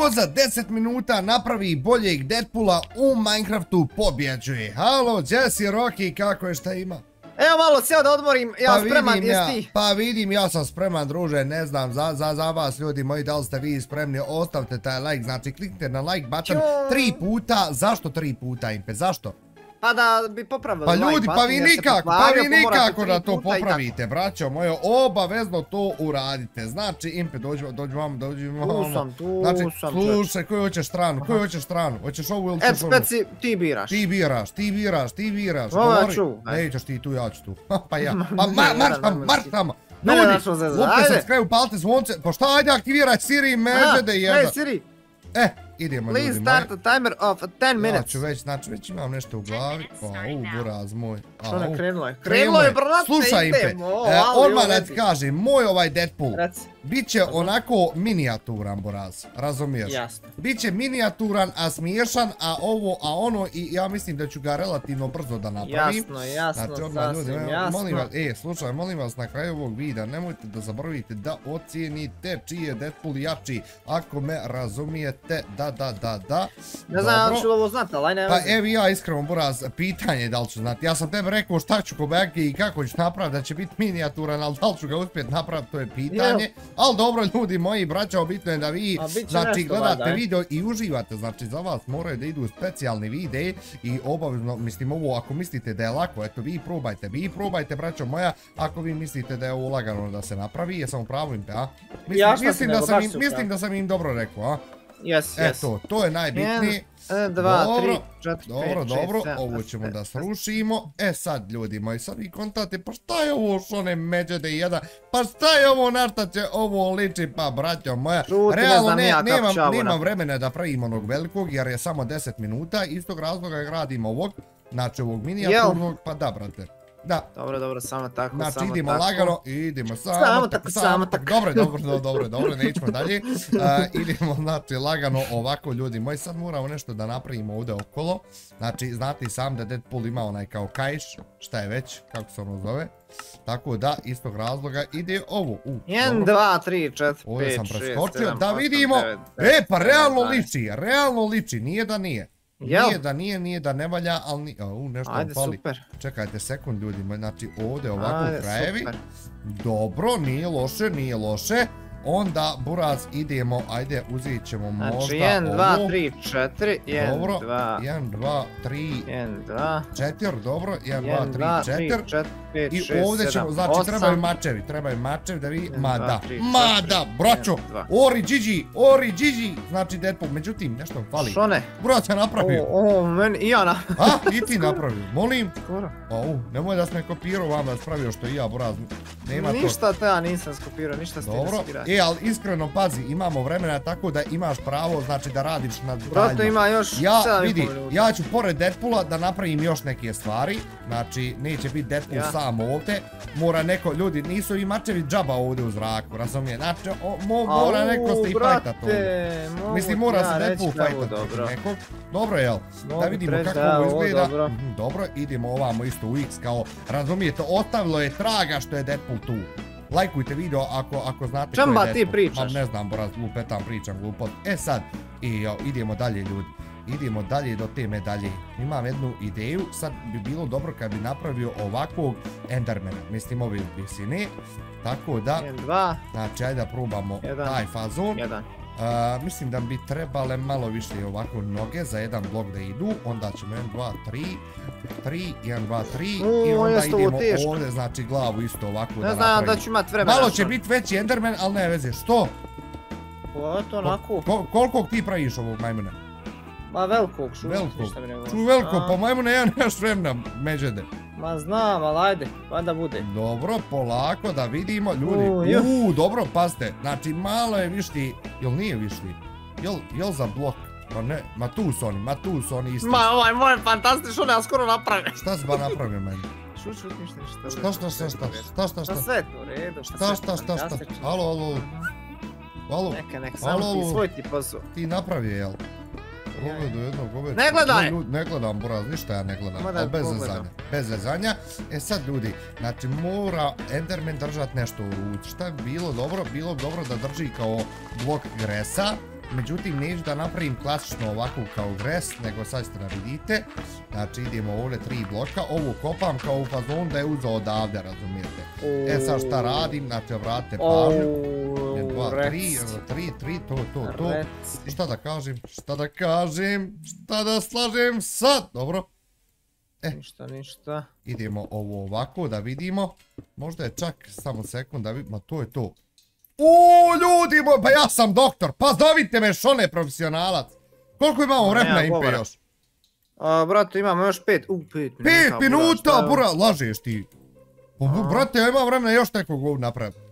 Ko za 10 minuta napravi boljeg Deadpoola u Minecraftu pobjeđuje. Halo, Jesse, Rocky, kako je, šta ima? Evo malo, sjeo da odmorim, ja Pa spreman, vidim ja, ti? Pa vidim, ja sam spreman, druže, ne znam, za, za, za vas ljudi moji, da li ste vi spremni, ostavite taj like, znači kliknite na like button tri puta, zašto tri puta, Impe, zašto? Pa da bi popravili Pa like ljudi, pa vi nikako, pa vi pa nikako da to i popravite, braćo moje, obavezno to uradite. Znači, Impe, dođi, dođi vam, dođi vam. Tu sam, tu Znači, sam, slušaj, koju hoćeš stranu, koju hoćeš stranu, hoćeš ovu ili Et ćeš ovu? speci, ti biraš. Ti biraš, ti biraš, ti biraš, govori. ću, ajde. Nećeš ti tu, ja ću tu. pa ja, pa Ne, mar, ne, marš ne, tamo, ne, marš ne. tamo. Ne, ne, Ljudi, lupte ajde. subscribe, palite zvonce, pa šta, ajde aktiviraj Siri, međede Ej, jedan. Siri, E, idemo ljudi please moji. start a timer of 10 Ja minutes. ću već, znači već imam nešto u glavi. Pa, u, buraz moj. Što ne, krenulo je. Krenulo je. brate, Slušaj, Impe, idemo. o, e, ali, odmah da ti kažem, moj ovaj Deadpool, Reci, Biće onako minijaturan, Boraz, razumiješ? jasno. Biće minijaturan, a smiješan, a ovo, a ono, i ja mislim da ću ga relativno brzo da napravim. Jasno, jasno, Znači, odmah sasvim evo, molim jasno. vas, e, slušaj, molim vas na kraju ovog videa, nemojte da zaboravite da ocijenite čiji je Deadpool jači, ako me razumijete, da, da, da, da. Ne znam, ali ću ovo znati, ali ne Pa evo ja iskreno Buraz, pitanje je da li ću znati. Ja sam tebe rekao šta ću kobeke i kako ću napraviti da će biti minijaturan, ali da li ću ga uspjeti napraviti, to je pitanje. Ali dobro ljudi moji, braća, bitno je da vi A znači, gledate video i uživate. Znači za vas moraju da idu specijalni videi i obavezno, mislim ovo, ako mislite da je lako, eto vi probajte, vi probajte braćo moja, ako vi mislite da je ovo lagano da se napravi, jesam u pravu a? Mislim, Ja mislim, da sam im, si u mislim da sam im dobro rekao, a? Jes, jes. Eto, to je najbitnije. Jedan, dva, Dobro, tri, četiri, Dobro, pet, šest, dobro, ovo ćemo da srušimo. E sad, ljudi moji, sad vi kontate, pa šta je ovo što ne međede jedan? Pa šta je ovo, na šta će ovo liči, pa braćo moja? Šuti, Realno ne, ja nemam, nemam vremena da pravim onog velikog, jer je samo 10 minuta. Istog razloga gradim ovog, znači ovog minijaturnog, pa da, brate. Da, Dobro, dobro, samo tako, Znači samo idemo tako. lagano, idemo samo, Samo tako, samo tako. Dobro, dobro, dobro, dobro, dobro, nećemo dalje. Uh, idemo, znači, lagano ovako, ljudi moji, sad moramo nešto da napravimo ovdje okolo. Znači, znate sam da Deadpool ima onaj kao kajš, šta je već, kako se ono zove. Tako da, istog razloga ide ovo. U, Jedan, dobro. dva, tri, četiri, Ovdje pet, sam šest, preskočio, sedam, da osam, vidimo. E, pa realno liči, realno liči, nije da nije. Jel? Nije da nije, nije da ne valja, ali ni... U, nešto Ajde, fali. super. Čekajte sekund ljudi, moji, znači ovdje ovako Ajde, krajevi. super. Dobro, nije loše, nije loše. Onda, Buraz, idemo, ajde, uzet ćemo možda Znači, dva, ovo. tri, četiri, jedan, Dobro, dva, 1, 2, 3, jedan, dva, 4, dobro, 1, 2, jedan, 3, dva, tri, 4. četiri, pet, I šest, ovdje ćemo, znači trebaju mačevi, trebaju mačevi da vi, ma da, ma da, braćo. Ori Gigi, Ori Gigi, znači Deadpool, međutim, nešto mi fali. Što ne? Buraz je napravio, O, o, meni, i ja na... a, i ti napravio, molim, Skoro. au, nemoj da sam me kopirao vam da spravio što i ja, Buraz, nema to. Ništa te ja nisam skopirao, ništa ste Dobro, e, ali iskreno pazi, imamo vremena tako da imaš pravo, znači da radiš na Brate, detaljima. ima još Ja, vidi, ja ću pored Deadpoola da napravim još neke stvari, znači neće biti Deadpool Ja. sam ovdje, mora neko, ljudi, nisu i mačevi džaba ovdje u zraku, razumije, znači o, mo, mora Au, neko se i fajtat ovdje. brate, mogu Mislim, mora ja se Deadpool da ovo fajtat Dobro. nekog. Dobro, jel? Da Mogu vidimo reći kako da ovo ovo izgleda. dobro. Mhm, Dobro, idemo ovamo isto u X kao, razumijete, ostavilo je traga što je Deadpool tu. Lajkujte video ako, ako znate ko je Čamba Deadpool. ti pričaš? Ma ne znam, boraz, lupetam, pričam glupot. E sad, i, jo, idemo dalje ljudi. Idemo dalje do te medalje. Imam jednu ideju, sad bi bilo dobro kad bi napravio ovakvog Endermana. Mislim ove visine. Tako da, Jedan, dva, znači ajde da probamo Jedan. taj fazon. jedan. A, mislim da bi trebale malo više ovako noge za jedan blok da idu, onda ćemo 1, 2, 3, 3, 1, 2, 3 i O, onda ovo idemo teško. ovdje, znači glavu isto ovako da Ne znam da ću imat vremena. Malo će biti veći Enderman, ali ne veze, što? O, to onako. Ko, koliko ti praviš ovog majmuna? Ma velikog šu. Velikog. ništa mi ne govori. Ču veliko, A, pa majmuna ja nemaš vremena, međede. Ma znam, ali ajde, valjda bude. Dobro, polako da vidimo, ljudi. Uuu, dobro, pazite, znači malo je višti, jel nije višti? Jel, jel za blok? Ma ne, ma tu su oni, ma tu su oni isti. Ma ovaj moj fantastično ne, ja skoro napravim. Šta si ba napravio meni? Šut, šut, ništa, ništa. Šta, šta, šta, šta, šta, šta, Šta šta, sve je to u redu, šta, šta, šta, alo, alo, alo, Neka, neka, samo ti svoj ti posao. ti napravio, jel? Pogledu jednog ove... Ne gledaj! Ne gledam, Boraz, ništa ja ne gledam, Ma da bez pogledam. zezanja, bez zezanja. E sad, ljudi, znači mora Enderman držat nešto u ruci. Šta bi bilo dobro? Bilo bi dobro da drži kao blok gresa, međutim neću da napravim klasično ovako kao gres, nego sad ćete da vidite. Znači idemo ovdje tri bloka, ovo kopam kao u fazonu da je uzao odavde, razumijete. E sad šta radim, znači vratite pažnju. Dva, tri, tri, tri, to, to, to. Šta da kažem, šta da kažem, šta da slažem sad, dobro. E. Ništa, ništa. Idemo ovo ovako da vidimo. Možda je čak samo sekund da vidimo, to je to. Uuu, ljudi moj, pa ja sam doktor, pa zovite me šone profesionalac. Koliko imamo vremena impe još? A, brate, imamo još pet, u, pet minuta. Pet minuta, bura, lažeš ti. Brate, ja imam vremena još nekog napraviti.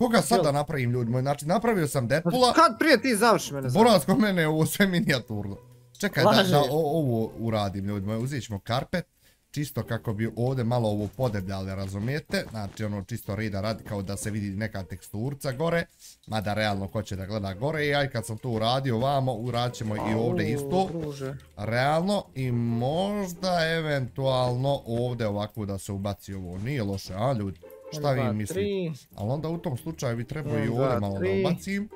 Koga sad da napravim ljudi moj? Znači, napravio sam Deadpoola. Kad prije ti završi mene? Borac, ko mene je ovo sve minijaturno. Čekaj da ovo uradim ljudi moji, uzet ćemo karpet čisto kako bi ovdje malo ovo podebljali, razumijete? Znači ono čisto rida radi kao da se vidi neka teksturca gore, mada realno ko će da gleda gore i aj kad sam to uradio vamo, uradit ćemo i ovdje isto. Realno i možda eventualno ovdje ovako da se ubaci ovo, nije loše, a ljudi? Šta vi mislite? Ali onda u tom slučaju bi trebao i ovdje malo da ubacim.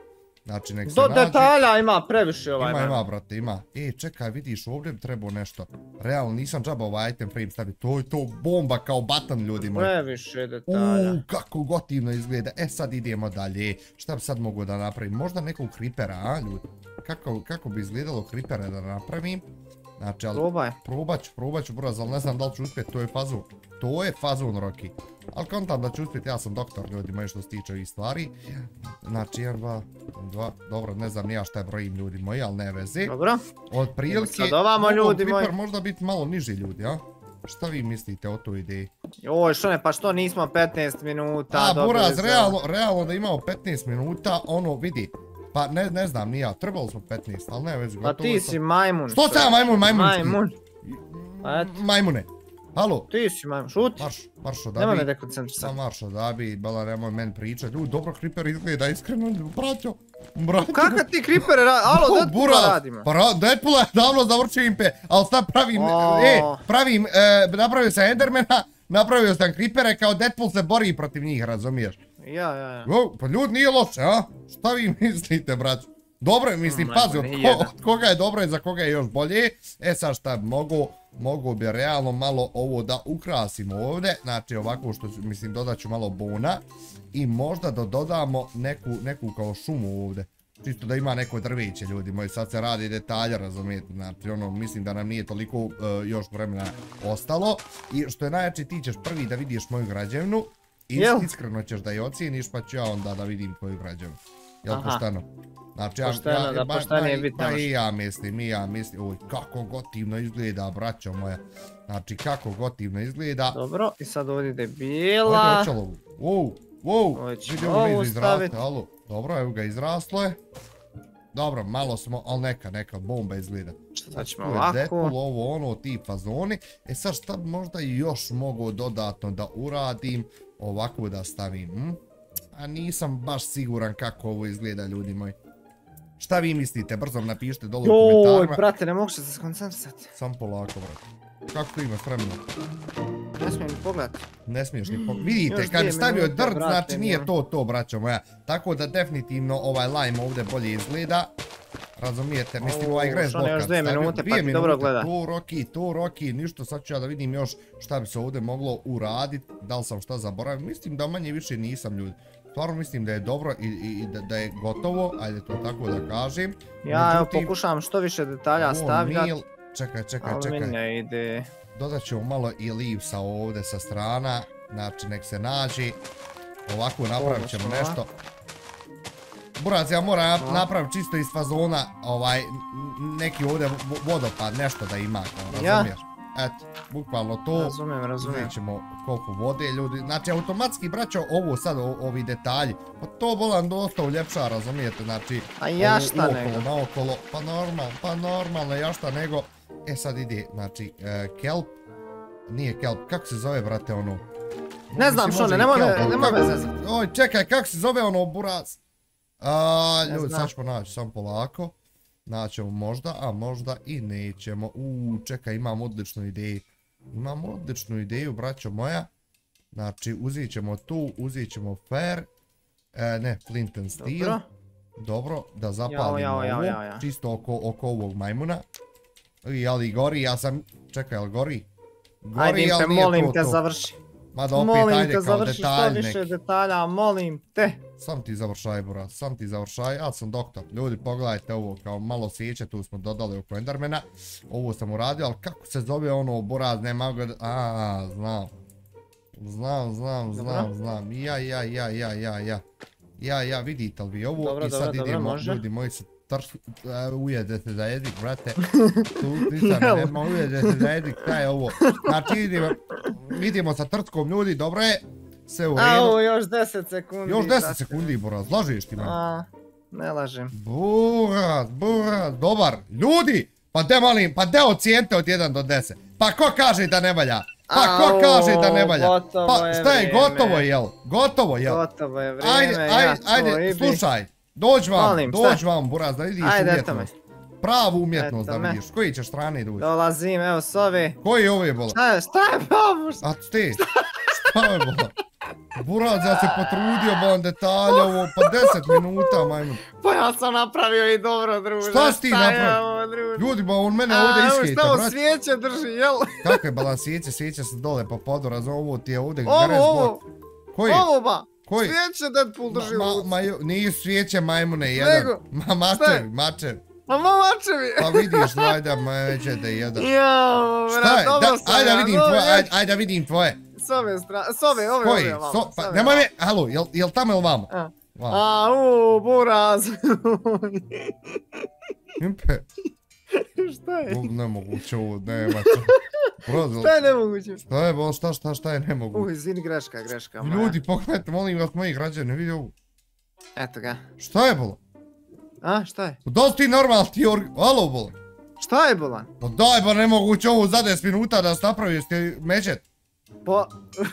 Znači, nek se Do detalja ima previše ovaj. Ima, ima, brate, ima. E, čekaj, vidiš, ovdje bi trebao nešto. Realno, nisam džaba ovaj item frame staviti. To je to bomba kao button, ljudi moji. Previše detalja. Uuu, kako gotivno izgleda. E, sad idemo dalje. Šta bi sad mogu da napravim? Možda nekog creepera, a, ljudi? Kako, kako bi izgledalo creepera da napravim? Znači, ali... Probaj. Probat ću, probat ću, buraz, ali ne znam da li ću uspjeti, to je fazon. To je fazon, Rocky. Ali kontam da ću uspjeti, ja sam doktor, ljudi moji što se tiče ovih stvari. Znači, 1, 2, 2, dobro, ne znam nija šta je brojim ljudi moji, ali ne veze. Dobro. Od prilike, sad ovamo ljudi moji. možda biti malo niži ljudi, a? Šta vi mislite o toj ideji? Oj, što ne, pa što nismo 15 minuta A, buraz, realno, realno da imamo 15 minuta, ono, vidi, Pa ne, ne znam, nija, trebalo smo 15, ali ne već gotovo. Pa ti si majmun. Što sam majmun, majmun? Majmun. Pa Majmune. Halo? Ti si majmun, šuti. Marš, marš odabi. Nemoj me dekoncentrisati. Sam marš odabi, bala nemoj men pričat. Ljudi, dobro Creeper izgleda iskreno, braćo. Braćo. Kaka ti Creeper radi? Alo, Deadpoola radimo. Pa Deadpoola je davno završio impe, ali sad pravim, e, pravim, e, napravio sam Endermana, napravio sam Creepere, kao Deadpool se bori protiv njih, razumiješ? Ja, ja, ja. Pa ljudi nije loše, a? Šta vi mislite, braću? Dobro je, mislim, pazi, od, koga je dobro i za koga je još bolje. E sad šta mogu, mogu bi realno malo ovo da ukrasimo ovdje. Znači ovako što, mislim, dodat ću malo bona. I možda da dodamo neku, neku kao šumu ovdje. Čisto da ima neko drveće, ljudi moji. Sad se radi detalja, razumijete. Znači, ono, mislim da nam nije toliko uh, još vremena ostalo. I što je najjače, ti ćeš prvi da vidiš moju građevnu. Jel? Iskreno ćeš da je ocijeniš pa ću ja onda da vidim tvoju građanu. Jel pošteno? Znači, pošteno, da pošteno je biti Pa i ja mislim, i ja mislim. Uj, kako gotivno izgleda, braćo moja. Znači, kako gotivno izgleda. Dobro, i sad ovdje ide bijela. Ovdje očelo. Wow, wow. Vidi ovo staviti. Alo, dobro, evo ga izraslo je. Dobro, malo smo, ali neka, neka bomba izgleda. Šta ćemo ovako? Deadpool, ovo, ono, ti fazoni. E sad šta možda još mogu dodatno da uradim? ovako da stavim. Hm? A nisam baš siguran kako ovo izgleda, ljudi moji. Šta vi mislite? Brzo napišite dole u komentarima. Joj, brate, ne mogu se skoncentrisati. Sam polako, brate. Kako imaš vremena? Ne smijem ni pogledati. Ne smiješ ni pogledati. Vidite, kad bi stavio drd, znači nije to to, braćo moja. Tako da definitivno ovaj lime ovdje bolje izgleda. Razumijete, mislim ovaj gres blokat. Još dvije minute, pa ti dobro gleda. Tu roki, tu roki, ništa, sad ću ja da vidim još šta bi se ovdje moglo uradit. Da li sam šta zaboravio, mislim da manje više nisam ljudi. Stvarno mislim da je dobro i, i da, da je gotovo, ajde to tako da kažem. Ja evo pokušavam što više detalja stavljati. Čekaj, čekaj, čekaj. Ali ne ide. Dodat ćemo malo i leavesa ovdje sa strana, znači nek se nađi. Ovako napravit ćemo nešto. Buraz, ja moram napraviti čisto iz fazona ovaj, neki ovdje vodopad, nešto da ima, razumiješ? Eto, bukvalno to. Razumijem, razumijem. Vidjet ćemo koliko vode ljudi. Znači, automatski, braćo, ovo sad, ovi detalji. Pa to bolan dosta uljepša, razumijete? Znači, A ja šta nego? Naokolo, pa normalno, pa normalno, ja šta nego. E, sad ide, znači, e, kelp. Nije kelp, kako se zove, brate, ono? Ne znam što ne, nemoj me zezati. Oj, čekaj, kako se zove ono, buraz? A, ljudi, sad ćemo naći, samo polako. Naćemo možda, a možda i nećemo. Uuu, čekaj, imam odličnu ideju. Imam odličnu ideju, braćo moja. Znači, uzit ćemo tu, uzit ćemo fair. E, ne, flint and steel. Dobro, da zapalimo jao, jao, ovo, jao, jao. čisto oko, oko ovog majmuna. I ali gori, ja sam, čekaj, ali gori? Gori, Ajde, ali nije molim to te, to. završi. Mada opet, Molim ajde, te, kao završi što više detalja, molim te. Sam ti završaj, bro, sam ti završaj, ja sam doktor. Ljudi, pogledajte ovo, kao malo sjeće, tu smo dodali oko Endermana. Ovo sam uradio, ali kako se zove ono, Boraz, ne mogu da... A, znam. Znam, znam, znam, Dobro. znam. Ja, ja, ja, ja, ja, ja. Ja, ja, vidite li vi ovo Dobro, i sad dobro, dobro, idemo, može. ljudi moji se trš... Uh, ujedete za jezik, brate. Tu nisam, nema ujedete za jezik, šta je ovo? Znači, idemo, idemo sa trtkom, ljudi, dobro je. Sve u redu. Au, još 10 sekundi. Još 10 brate. sekundi, Boraz, lažiš ti, man. A, ne lažem. Buraz, buraz, dobar. Ljudi, pa de molim, pa de ocijente od 1 do 10. Pa ko kaže da ne valja? Pa ko kaže da ne valja? Pa šta je, gotovo je, jel? Gotovo je, jel? Gotovo je vrijeme, Ajde, ja ajde, ajde, ibi. slušaj. Dođi vam, Molim, šta? dođi vam, Buraz, da vidiš Ajde, umjetnost. Pravu umjetnost da vidiš. Koji ćeš strane doći? Dolazim, evo s ove. Koji je ove bola? Šta je, šta je, babuš? A ti? Šta je bola? Buraz, ja se potrudio, bolam detalje, ovo, pa 10 minuta, majmun. Pa ja sam napravio i dobro, druže. Šta si ti napravio? ovo? Ljudi, ba on mene ovdje iskejta, šta ovo svijeće drži, jel? Kako je balans sjeće, sjeće se dole pa podu, razum, ovo ti je ovdje Ovo, gres ovo, blok. Koji? ovo ba. Koji? Svijeće Deadpool drži u Ma, ruci. ma, jo- nisu svijeće majmune, jedan. Nego, Ma, mačevi, mačevi. A mamačevi. Pa vidiš, ajde, mače da jedan. Jao, Šta brat, je? dobro Da, sam ajde da ja, vidim tvoje, ja- ajde, ajde da vidim tvoje. S ove strane, s ove, ove, Koji? ove. So, pa, ove, nemoj me, halo, jel, jel tamo ili vamo? A. Vamo. A, u, buraz. Impe, Šta je? bu- nemoguće ovo, nema to. Bro, Šta je nemoguće? šta je, bo, šta, šta, šta je nemoguće? U, izvini, greška, greška. moja. Ljudi, pogledajte, molim vas, moji građani, vidi ovo. Eto ga. Šta je bolo? A, šta je? Da li ti normal, ti or... Alo, bolo? Šta je bolan? Pa daj, ba nemoguće ovo za 10 minuta da se napravi, jeste međet. Pa,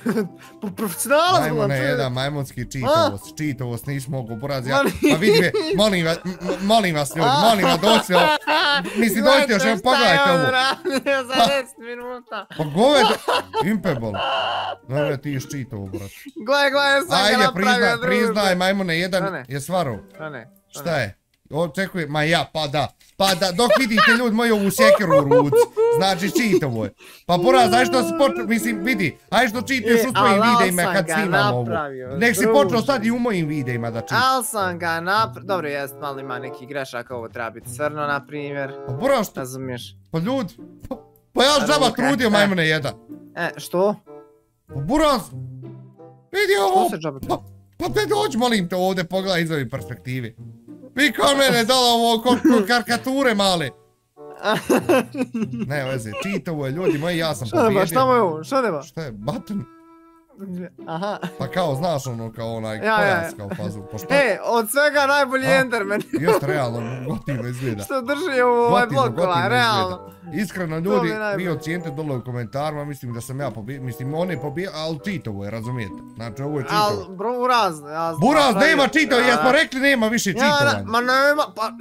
pa profesionalac bolan, Majmune, čuje. jedan majmunski čitovost, čitovost, nisi mogu buraz, ja, pa vidi me, molim vas, molim vas ljudi, molim vas, doći ovo, mislim, dođite još, evo, pogledajte ovo. Gledajte za 10 minuta. Pa govedo, impebol. Dobro, ti iš čitovo, brat. Gledaj, gledaj, sam ga Ajde, napravio, priznaj, druže. priznaj, majmune, Šta jedan ne? je svarov. Šta ne? šta Šta je? Očekuje, ma ja, pa da. Pa da, dok vidite ljudi moji ovu sjekiru u ruci, znači čitovo je. Pa buraz, znaš što si počeo, mislim, vidi, aj što čitaš E, u svojim videima kad snimam ovo. Nek si počeo sad i u mojim videima da čitaš. Al sam ga napravio, dobro jest, malo ima neki grešaka, ovo treba biti crno, na primjer, Pa buraz, što, razumiješ? pa ljudi, pa, pa ja žaba trudio majmune jedan. E, što? Pa buraz, vidi Što ovo, pa, pa te dođi molim te ovdje, pogledaj iz ove perspektive. Vi kao mene dala ovo ko, karikature male. Ne veze, čitovo je ljudi moji, ja sam Šta nema, šta mu pobjedio. je ovo, šta nema? Šta je, button? Aha. Pa kao, znaš ono, kao onaj Ja, ja, pojas ja. kao fazu. Pa? E, od svega najbolji A? Enderman. Jeste realno, gotivno izgleda. Što drži ovo ovaj gotivno realno. Iskreno ljudi, vi ocijenite dole u komentarima, mislim da sam ja pobio, mislim on je pobio, ali čitovo je, razumijete? Znači ovo je Al, čitovo. bro, u razne. Ja sam Buraz, nema čitovo, Ja- jesmo rekli nema više Ja, čitovanja. ma nema, pa,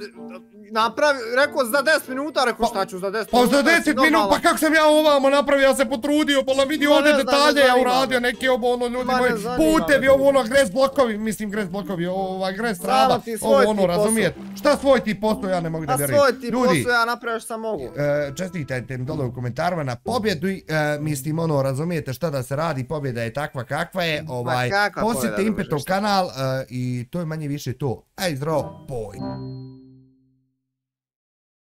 napravi, rekao za 10 minuta, rekao šta ću za 10 Pa minuta. za 10 minuta, pa kako sam ja ovamo napravio, ja se potrudio, pa vidio Ma ovdje ne znam, ne detalje, ja uradio neke ovo ono ljudi moji, putevi, ovo ono, gres blokovi, mislim gres blokovi, ovaj gres svoj ovo ti ono, posao. razumijete? Šta svoj ti posao, ja ne mogu da Pa vjerujem. svoj ti posao, ja napravio što sam mogu. e, čestitajte mi dole u komentarima na pobjedu i e, mislim ono razumijete šta da se radi, pobjeda je takva kakva je, ovaj, posjetite Impetov šta? kanal e, i to je manje više to. Ej zdravo, boj.